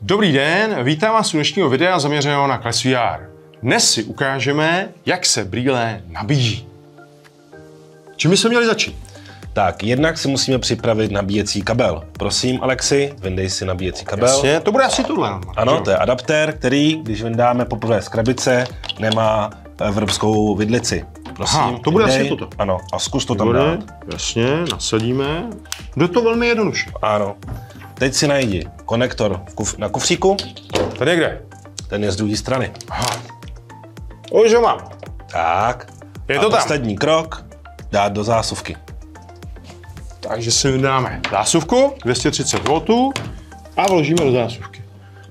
Dobrý den, vítám vás u dnešního videa zaměřeného na Class VR. Dnes si ukážeme, jak se brýle nabíjí. Čím bychom měli začít? Tak, jednak si musíme připravit nabíjecí kabel. Prosím, Alexi, vyndej si nabíjecí kabel. Jasně, to bude asi tohle. Ano, to je adaptér, který, když vyndáme poprvé z krabice, nemá evropskou vidlici. Prosím, Aha, to bude asi toto. Ano, a zkus to tam Bude, dát. jasně, nasadíme. Jde to velmi jednoduše. Ano. Teď si najdi konektor v kuf- na kufříku, Tady je kde? ten je z druhé strany. Aha. Už ho mám. Tak. Je a to tam. poslední krok, dát do zásuvky. Takže si vydáme zásuvku, 230 V a vložíme do zásuvky.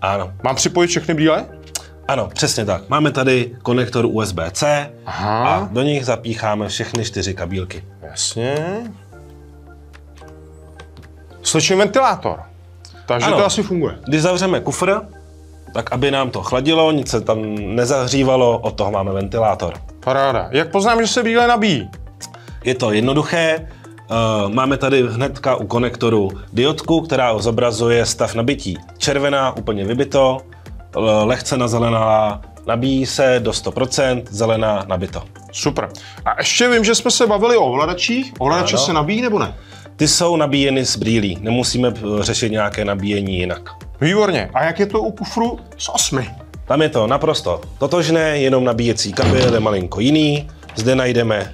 Ano. Mám připojit všechny brýle? Ano, přesně tak. Máme tady konektor USB-C Aha. a do nich zapícháme všechny čtyři kabílky. Jasně. Slyším ventilátor. Takže Ano. to asi funguje. Když zavřeme kufr, tak aby nám to chladilo, nic se tam nezahřívalo, od toho máme ventilátor. Paráda. Jak poznám, že se brýle nabíjí? Je to jednoduché, Uh, máme tady hnedka u konektoru diodku, která zobrazuje stav nabití. Červená, úplně vybito, lehce nazelenalá, nabíjí se do 100%, zelená, nabito. Super. A ještě vím, že jsme se bavili o ovladačích. Ovladače Ano. se nabíjí nebo ne? Ty jsou nabíjeny z brýlí, nemusíme eh, řešit nějaké nabíjení jinak. Výborně. A jak je to u kufru s osmi? Tam je to naprosto totožné, jenom nabíjecí kabel je malinko jiný. Zde najdeme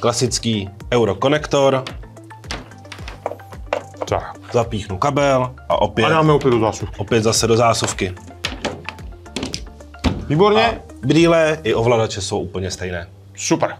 klasický eurokonektor, Tak. Zapíchnu kabel a opět, A dáme opět do zásuvky. opět zase do zásuvky. Výborně. Brýle i ovladače jsou úplně stejné. Super.